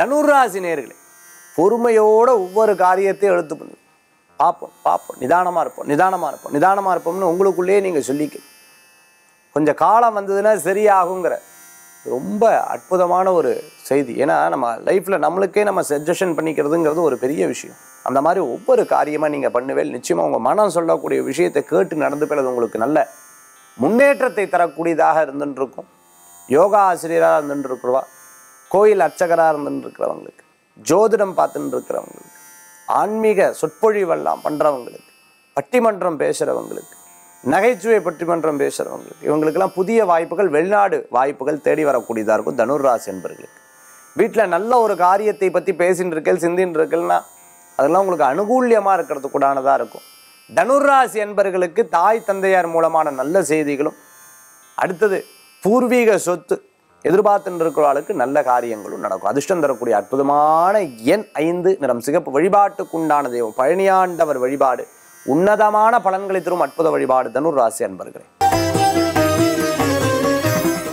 தனுராசி நேர்களே பொறுமையோட ஒவ்வொரு காரியத்தையும் எழுத்து பண்ணு. பார்ப்போம் பார்ப்போம். நிதானமாக இருப்போம் நிதானமாக இருப்போம் நிதானமாக இருப்போம்னு உங்களுக்குள்ளேயே நீங்கள் சொல்லிக்க கொஞ்சம் காலம் வந்ததுன்னா சரியாகுங்கிற ரொம்ப அற்புதமான ஒரு செய்தி. ஏன்னா நம்ம லைஃப்பில் நம்மளுக்கே நம்ம சஜஷன் பண்ணிக்கிறதுங்கிறது ஒரு பெரிய விஷயம். அந்த மாதிரி ஒவ்வொரு காரியமாக நீங்கள் பண்ணுவே நிச்சயமாக உங்கள் மனம் சொல்லக்கூடிய விஷயத்தை கேட்டு நடந்து போகிறது உங்களுக்கு நல்ல முன்னேற்றத்தை தரக்கூடியதாக இருந்துட்டுருக்கும் யோகா ஆசிரியராக இருந்துட்டுருக்குறவா கோயில் அர்ச்சகராக இருந்துருக்கிறவங்களுக்கு ஜோதிடம் பார்த்துட்டு இருக்கிறவங்களுக்கு ஆன்மீக சொற்பொழிவெல்லாம் பண்ணுறவங்களுக்கு பட்டிமன்றம் பேசுகிறவங்களுக்கு நகைச்சுவை பட்டிமன்றம் பேசுகிறவங்களுக்கு இவங்களுக்கெல்லாம் புதிய வாய்ப்புகள் வெளிநாடு வாய்ப்புகள் தேடி வரக்கூடியதாக இருக்கும் தனுர்ராசி என்பர்களுக்கு. வீட்டில் நல்ல ஒரு காரியத்தை பற்றி பேசின்னு இருக்கல் சிந்தின்னு இருக்கல்னா அதெல்லாம் உங்களுக்கு அனுகூல்யமாக இருக்கிறது கூடானதாக இருக்கும். தனுர்ராசி என்பர்களுக்கு தாய் தந்தையார் மூலமான நல்ல செய்திகளும் அடுத்தது பூர்வீக சொத்து எதிர்பார்த்துன்னு இருக்கிற ஆளுக்கு நல்ல காரியங்களும் நடக்கும். அதிர்ஷ்டம் தரக்கூடிய அற்புதமான எண் ஐந்து நிறம் சிகப்பு வழிபாட்டுக்குண்டான தெய்வம். பழனியாண்டவர் வழிபாடு உன்னதமான பலன்களை தரும் அற்புத வழிபாடு தனுர் ராசி அன்பர்களே.